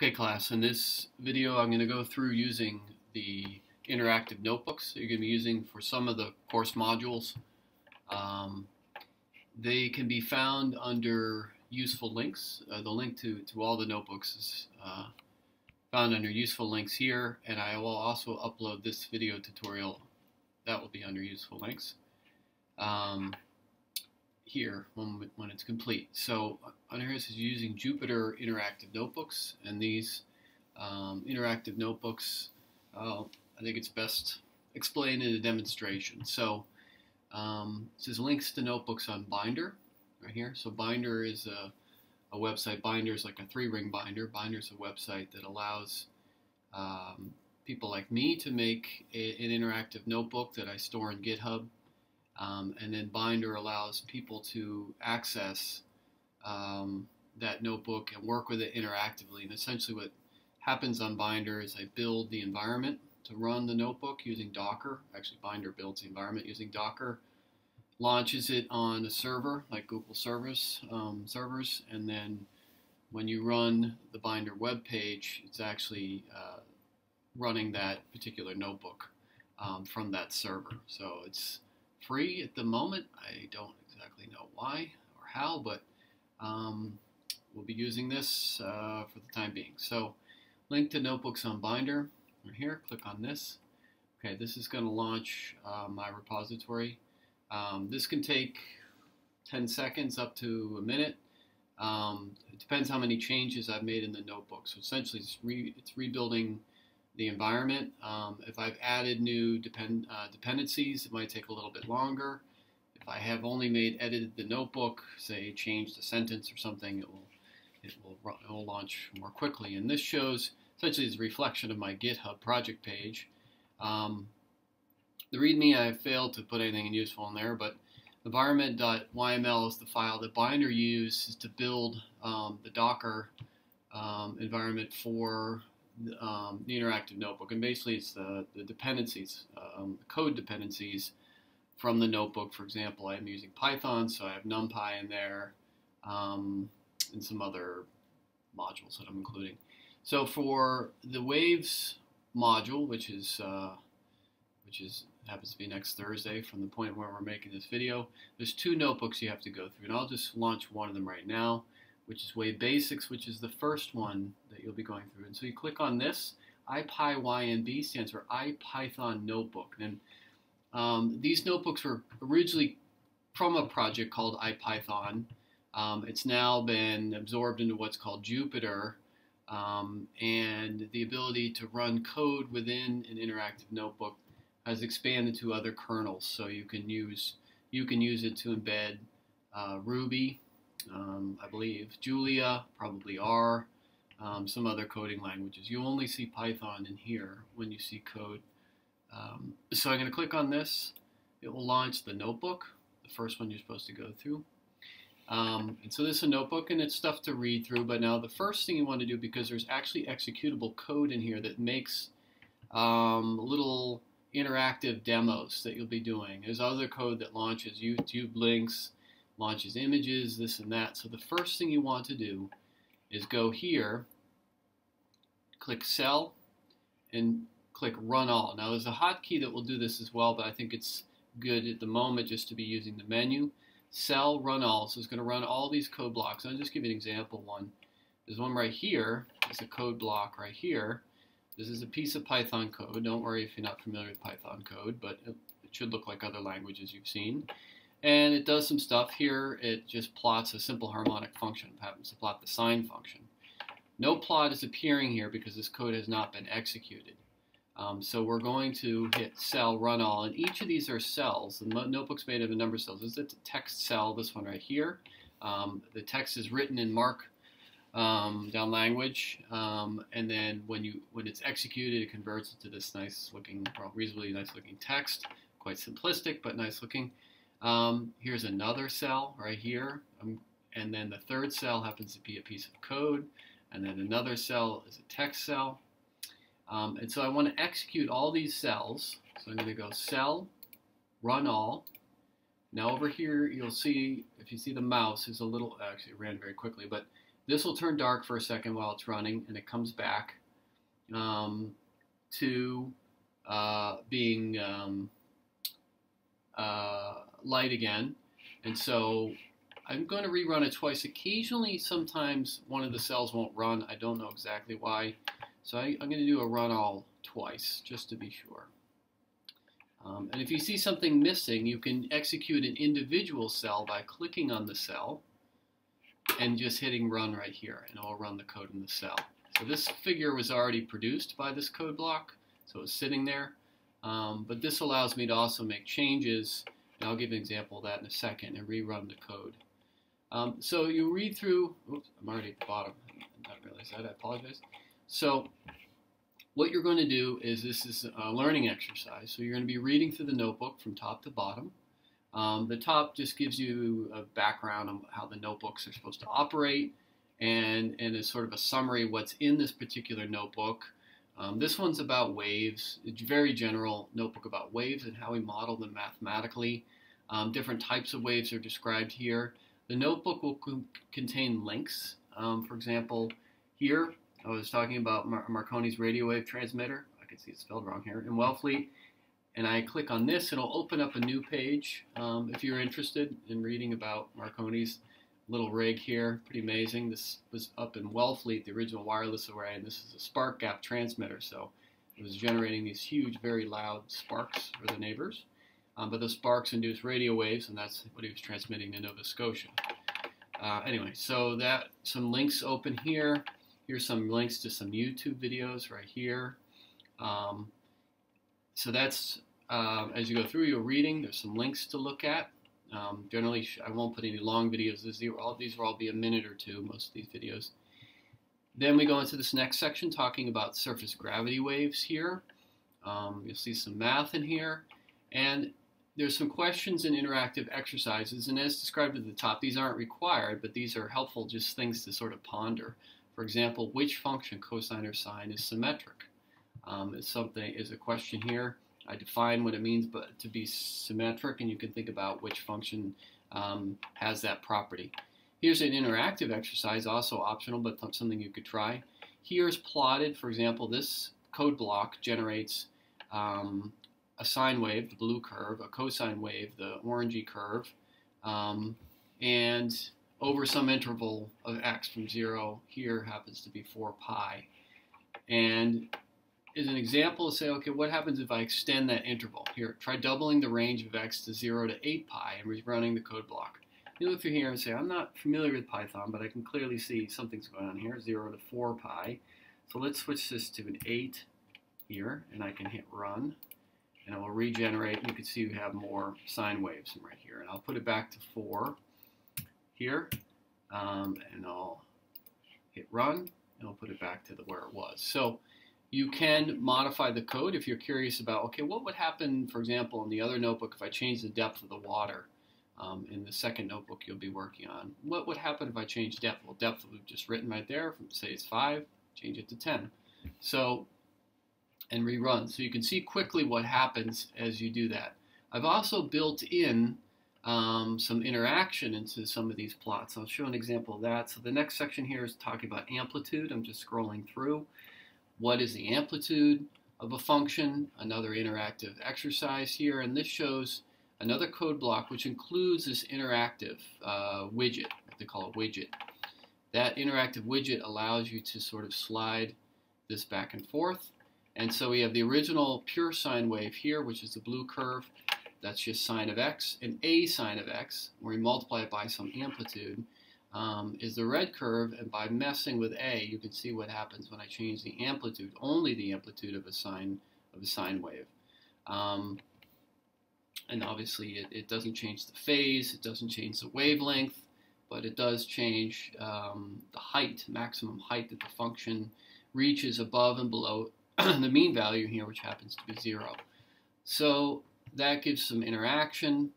Okay class, in this video I'm going to go through using the interactive notebooks that you're going to be using for some of the course modules. Um, they can be found under useful links. Uh, the link to, to all the notebooks is uh, found under useful links here and I will also upload this video tutorial that will be under useful links. Um, here when, when it's complete. So under is using Jupyter Interactive Notebooks, and these um, interactive notebooks, uh, I think it's best explained in a demonstration. So um, it says links to notebooks on Binder, right here. So Binder is a, a website. Binder is like a three-ring binder. Binder is a website that allows um, people like me to make a, an interactive notebook that I store in GitHub um, and then Binder allows people to access um, that notebook and work with it interactively. And essentially, what happens on Binder is I build the environment to run the notebook using Docker. Actually, Binder builds the environment using Docker, launches it on a server like Google servers, um, servers, and then when you run the Binder web page, it's actually uh, running that particular notebook um, from that server. So it's free at the moment. I don't exactly know why or how, but um, we'll be using this uh, for the time being. So link to notebooks on Binder right here. Click on this. Okay, this is going to launch uh, my repository. Um, this can take 10 seconds up to a minute. Um, it depends how many changes I've made in the notebook. So essentially, it's, re it's rebuilding the environment. Um, if I've added new depend, uh, dependencies, it might take a little bit longer. If I have only made edited the notebook, say changed a sentence or something, it will it will, it will launch more quickly. And this shows essentially is a reflection of my GitHub project page. Um, the README I failed to put anything useful in there, but environment.yml is the file that Binder uses to build um, the Docker um, environment for um, the interactive notebook. And basically, it's the, the dependencies, um, code dependencies from the notebook. For example, I'm using Python, so I have NumPy in there um, and some other modules that I'm including. So for the Waves module, which is uh, which is happens to be next Thursday from the point where we're making this video, there's two notebooks you have to go through, and I'll just launch one of them right now which is Wave Basics, which is the first one that you'll be going through. And so you click on this. IPYNB stands for IPython Notebook. And um, these notebooks were originally from a project called IPython. Um, it's now been absorbed into what's called Jupyter. Um, and the ability to run code within an interactive notebook has expanded to other kernels. So you can use you can use it to embed uh, Ruby um, I believe, Julia, probably R, um, some other coding languages. You only see Python in here when you see code. Um, so I'm going to click on this. It will launch the notebook, the first one you're supposed to go through. Um, and so this is a notebook and it's stuff to read through, but now the first thing you want to do, because there's actually executable code in here that makes um, little interactive demos that you'll be doing. There's other code that launches YouTube links, launches images, this and that. So the first thing you want to do is go here, click Cell, and click Run All. Now there's a hotkey that will do this as well, but I think it's good at the moment just to be using the menu. Cell Run All, so it's going to run all these code blocks. I'll just give you an example one. There's one right here. There's a code block right here. This is a piece of Python code. Don't worry if you're not familiar with Python code, but it should look like other languages you've seen. And it does some stuff here. It just plots a simple harmonic function. It happens to plot the sine function. No plot is appearing here because this code has not been executed. Um, so we're going to hit cell run all, and each of these are cells. The notebook's made of a number of cells. This is a text cell, this one right here. Um, the text is written in Mark um, down language, um, and then when you when it's executed, it converts it to this nice looking, well, reasonably nice looking text. Quite simplistic, but nice looking. Um, here's another cell right here. Um, and then the third cell happens to be a piece of code. And then another cell is a text cell. Um, and so I want to execute all these cells. So I'm going to go cell, run all. Now over here, you'll see, if you see the mouse, is a little, actually ran very quickly, but This will turn dark for a second while it's running, and it comes back um, to uh, being um, uh, light again. And so I'm going to rerun it twice. Occasionally, sometimes one of the cells won't run. I don't know exactly why. So I, am going to do a run all twice, just to be sure. Um, and if you see something missing, you can execute an individual cell by clicking on the cell and just hitting run right here, and it will run the code in the cell. So this figure was already produced by this code block, so it's sitting there. Um, but this allows me to also make changes, and I'll give an example of that in a second, and rerun the code. Um, so you read through, oops, I'm already at the bottom, I did not realize that, I apologize. So what you're going to do is this is a learning exercise. So you're going to be reading through the notebook from top to bottom. Um, the top just gives you a background on how the notebooks are supposed to operate and, and is sort of a summary of what's in this particular notebook. Um, this one's about waves. It's a very general notebook about waves and how we model them mathematically. Um, different types of waves are described here. The notebook will co contain links. Um, for example, here I was talking about Mar Marconi's radio wave transmitter. I can see it's spelled wrong here. In Wellfleet, and I click on this, it'll open up a new page. Um, if you're interested in reading about Marconi's little rig here, pretty amazing. This was up in Wellfleet, the original wireless array, and this is a spark gap transmitter. So it was generating these huge, very loud sparks for the neighbors. Um, but the sparks induce radio waves, and that's what he was transmitting to Nova Scotia. Uh, anyway, so that some links open here. Here's some links to some YouTube videos right here. Um, so that's uh, as you go through your reading, there's some links to look at. Um, generally, I won't put any long videos. These, all, these will all be a minute or two, most of these videos. Then we go into this next section talking about surface gravity waves here. Um, you'll see some math in here. And there's some questions and interactive exercises. And as described at the top, these aren't required, but these are helpful just things to sort of ponder. For example, which function, cosine or sine, is symmetric? Um, is something is a question here. I define what it means but to be symmetric, and you can think about which function um, has that property. Here's an interactive exercise, also optional, but something you could try. Here's plotted, for example, this code block generates um, a sine wave, the blue curve, a cosine wave, the orangey curve, um, and over some interval of x from 0, here happens to be 4 pi. And is an example to say, okay, what happens if I extend that interval? Here, try doubling the range of x to 0 to 8 pi and running the code block. You look through here and say, I'm not familiar with Python, but I can clearly see something's going on here, 0 to 4 pi. So let's switch this to an 8 here, and I can hit run, and it will regenerate. You can see we have more sine waves right here. And I'll put it back to 4 here, um, and I'll hit run, and I'll put it back to the, where it was. So you can modify the code if you're curious about, okay, what would happen, for example, in the other notebook if I change the depth of the water um, in the second notebook you'll be working on. What would happen if I change depth? Well, depth we've just written right there, from say it's 5, change it to 10. So, and rerun. So you can see quickly what happens as you do that. I've also built in um, some interaction into some of these plots. I'll show an example of that. So the next section here is talking about amplitude. I'm just scrolling through what is the amplitude of a function, another interactive exercise here, and this shows another code block which includes this interactive uh, widget, they call it widget. That interactive widget allows you to sort of slide this back and forth. And so we have the original pure sine wave here, which is the blue curve. That's just sine of x. And a sine of x, where we multiply it by some amplitude um, is the red curve, and by messing with A, you can see what happens when I change the amplitude, only the amplitude of a sine of a sine wave. Um, and obviously, it, it, doesn't change the phase, it doesn't change the wavelength, but it does change um, the height, maximum height that the function reaches above and below the mean value here, which happens to be zero. So that gives some interaction.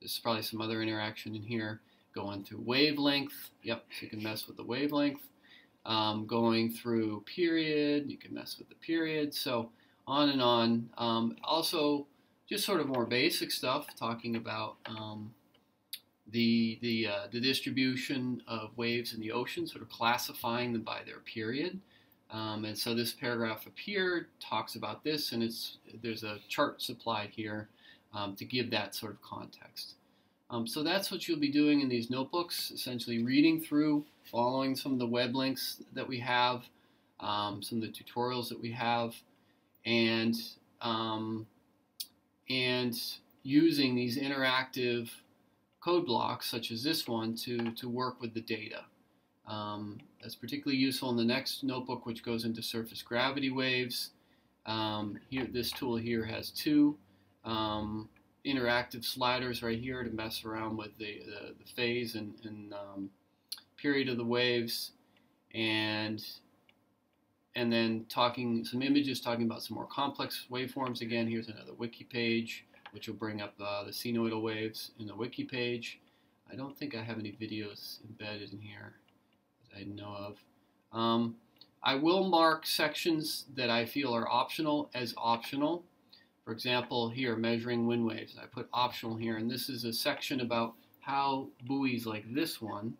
There's probably some other interaction in here going through wavelength. Yep, so you can mess with the wavelength. Um, going through period, you can mess with the period. So on and on. Um, also, just sort of more basic stuff, talking about um, the the uh, the distribution of waves in the ocean, sort of classifying them by their period. Um, and so this paragraph up here talks about this, and it's there's a chart supplied here um, to give that sort of context. Um, so that's what you'll be doing in these notebooks, essentially reading through, following some of the web links that we have, um, some of the tutorials that we have, and um, and using these interactive code blocks, such as this one, to, to work with the data. Um, that's particularly useful in the next notebook, which goes into surface gravity waves. Um, here, this tool here has two um, interactive sliders right here to mess around with the, the, the phase and, and um, period of the waves, and and then talking some images talking about some more complex waveforms. Again, here's another wiki page, which will bring up uh, the sinusoidal waves in the wiki page. I don't think I have any videos embedded in here that I know of. Um, I will mark sections that I feel are optional as optional. For example, here, measuring wind waves. I put optional here, and this is a section about how buoys like this one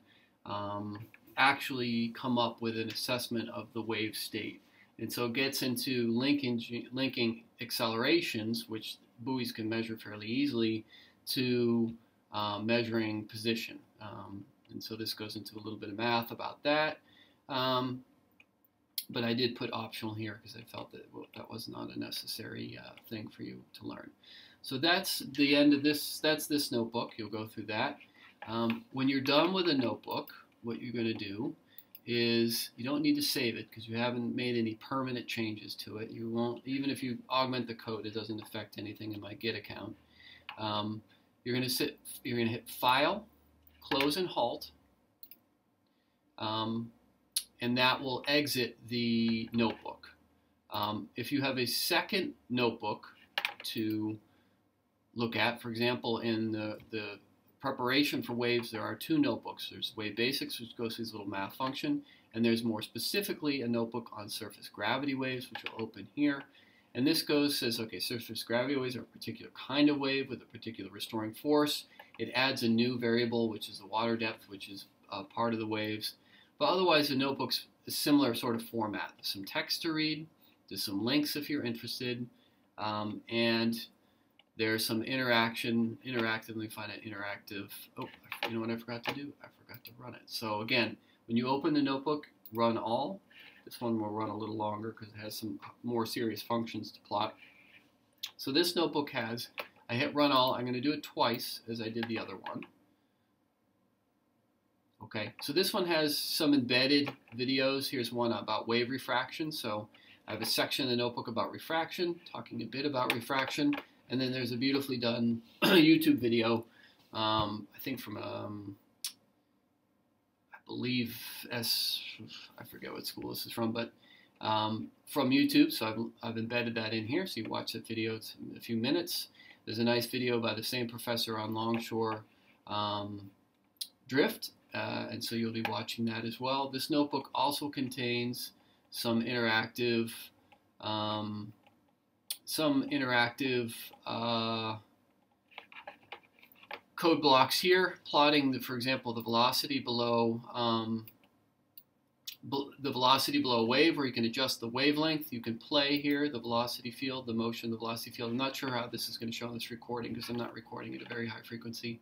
um, actually come up with an assessment of the wave state. And so it gets into linking, linking accelerations, which buoys can measure fairly easily, to uh, measuring position. Um, and so this goes into a little bit of math about that. Um, but I did put optional here because I felt that well, that was not a necessary uh, thing for you to learn. So that's the end of this. That's this notebook. You'll go through that. Um, when you're done with a notebook, what you're going to do is you don't need to save it because you haven't made any permanent changes to it. You won't, even if you augment the code, it doesn't affect anything in my Git account. Um, you're going to sit, you're going to hit File, Close and Halt, um, and that will exit the notebook. Um, if you have a second notebook to look at, for example, in the, the preparation for waves, there are two notebooks. There's Wave Basics, which goes through this little math function, and there's more specifically a notebook on surface gravity waves, which will open here. And this goes, says, okay, surface gravity waves are a particular kind of wave with a particular restoring force. It adds a new variable, which is the water depth, which is uh, part of the waves. But otherwise, the notebook's a similar sort of format. Some text to read, there's some links if you're interested, um, and there's some interaction, interactive, let me find an interactive, oh, you know what I forgot to do? I forgot to run it. So again, when you open the notebook, run all. This one will run a little longer because it has some more serious functions to plot. So this notebook has, I hit run all, I'm going to do it twice as I did the other one. Okay, so this one has some embedded videos. Here's one about wave refraction. So I have a section in the notebook about refraction, talking a bit about refraction. And then there's a beautifully done YouTube video, um, I think from, um, I believe, S, I forget what school this is from, but um, from YouTube. So I've, I've embedded that in here. So you watch that video in a few minutes. There's a nice video by the same professor on longshore um, drift. Uh, and so you'll be watching that as well. This notebook also contains some interactive um, some interactive uh, code blocks here, plotting, the, for example, the velocity below um, the velocity below a wave, where you can adjust the wavelength. You can play here the velocity field, the motion, the velocity field. I'm not sure how this is going to show on this recording because I'm not recording at a very high frequency.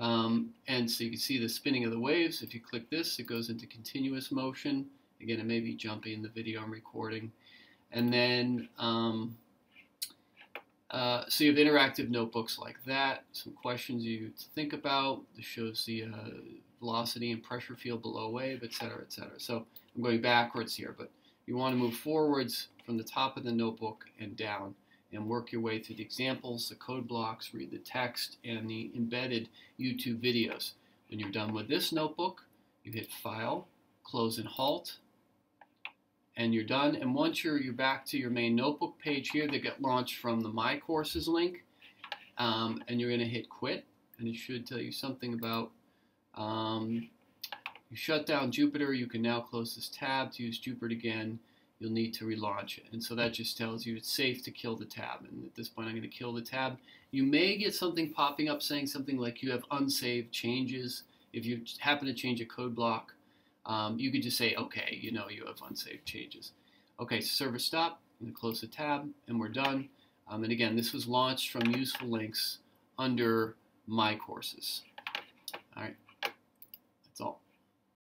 Um, and so you can see the spinning of the waves. If you click this, it goes into continuous motion. Again, it may be jumpy in the video I'm recording. And then um, uh, so you have interactive notebooks like that, some questions you to think about. This shows the uh, velocity and pressure field below wave, etc., etc. So I'm going backwards here, but you want to move forwards from the top of the notebook and down and work your way through the examples, the code blocks, read the text, and the embedded YouTube videos. When you're done with this notebook, you hit File, Close and Halt, and you're done. And once you're, you're back to your main notebook page here that got launched from the My Courses link, um, and you're going to hit Quit, and it should tell you something about um, you shut down Jupyter. You can now close this tab to use Jupyter again. You'll need to relaunch it. And so that just tells you it's safe to kill the tab. And at this point, I'm going to kill the tab. You may get something popping up saying something like you have unsaved changes. If you happen to change a code block, um, you could just say, okay, you know you have unsaved changes. Okay, so server stop. I'm going to close the tab, and we're done. Um, and again, this was launched from Useful Links under My Courses. All right, that's all.